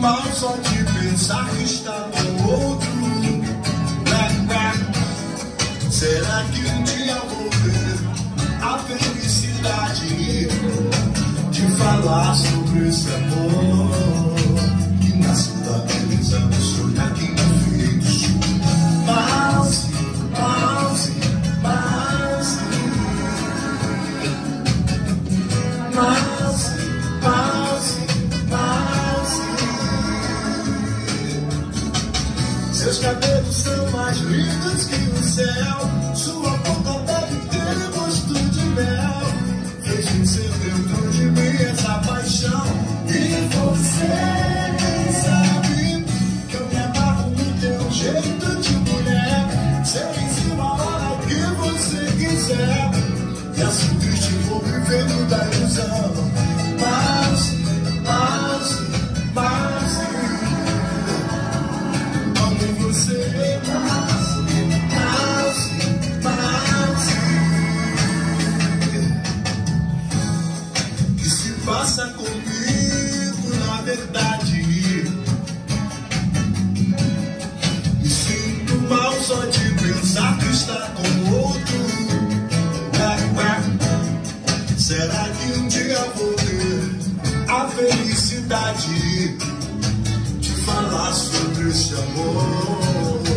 Mal só de pensar que está tão louco Seus cabelos são mais lindos que o céu. Sua boca deve ter gosto de mel. Fez vencer dentro de mim essa paixão. E você sabe que eu me amarro no teu jeito de mulher. Sei em cima a hora que você quiser. E assim triste vou vivendo da ilusão. Faça comigo, na verdade. Me sinto mal só de pensar que está com outro. Será que um dia vou ter a felicidade de falar sobre esse amor?